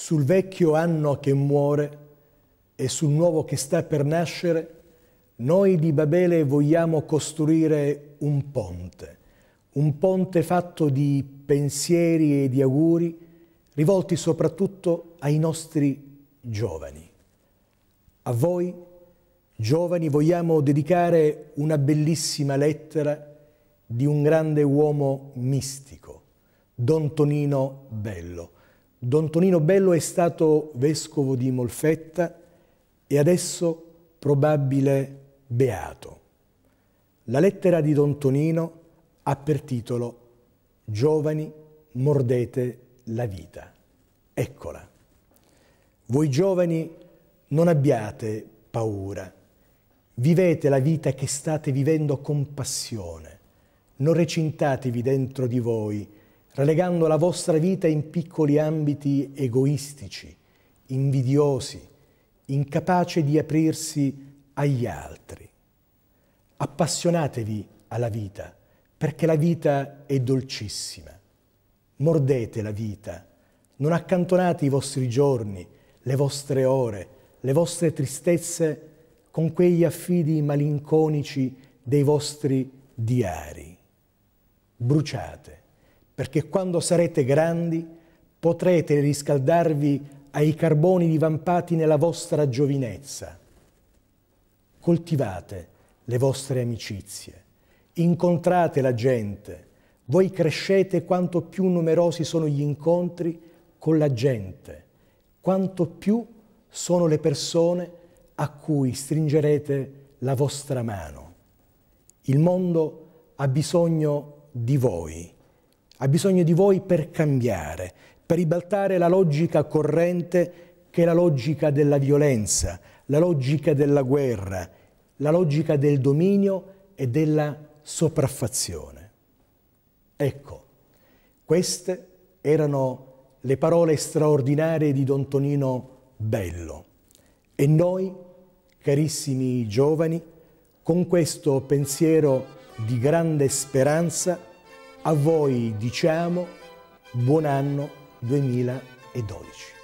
sul vecchio anno che muore e sul nuovo che sta per nascere, noi di Babele vogliamo costruire un ponte, un ponte fatto di pensieri e di auguri rivolti soprattutto ai nostri giovani. A voi, giovani, vogliamo dedicare una bellissima lettera di un grande uomo mistico, Don Tonino Bello. Don Tonino Bello è stato vescovo di Molfetta e adesso probabile beato. La lettera di Don Tonino ha per titolo Giovani, mordete la vita. Eccola. Voi giovani non abbiate paura, vivete la vita che state vivendo con passione, non recintatevi dentro di voi, relegando la vostra vita in piccoli ambiti egoistici, invidiosi, incapaci di aprirsi agli altri. Appassionatevi alla vita, perché la vita è dolcissima. Mordete la vita, non accantonate i vostri giorni, le vostre ore, le vostre tristezze con quegli affidi malinconici dei vostri diari. Bruciate, perché quando sarete grandi potrete riscaldarvi ai carboni divampati nella vostra giovinezza. Coltivate le vostre amicizie, incontrate la gente, voi crescete quanto più numerosi sono gli incontri con la gente, quanto più sono le persone a cui stringerete la vostra mano. Il mondo ha bisogno di voi, ha bisogno di voi per cambiare, per ribaltare la logica corrente che è la logica della violenza, la logica della guerra, la logica del dominio e della sopraffazione. Ecco, queste erano le parole straordinarie di Don Tonino Bello. E noi, carissimi giovani, con questo pensiero di grande speranza, a voi diciamo buon anno 2012.